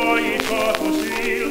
famli babli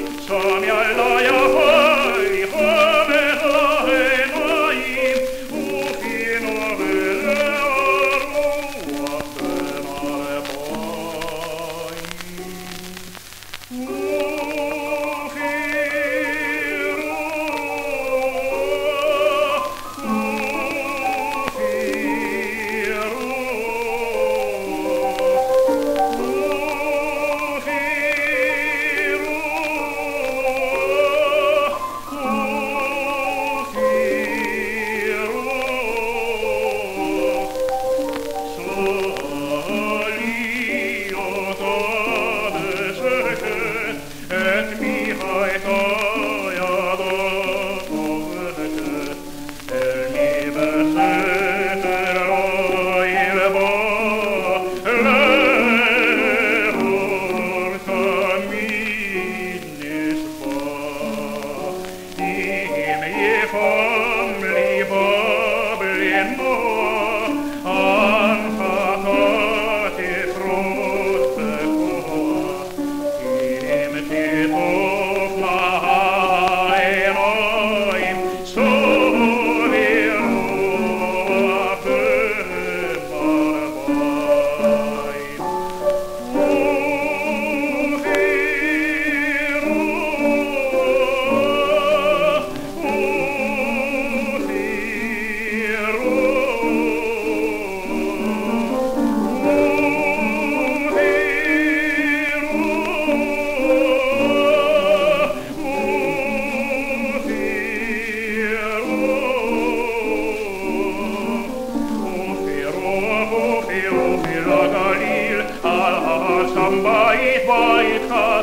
Mamma, ich weiter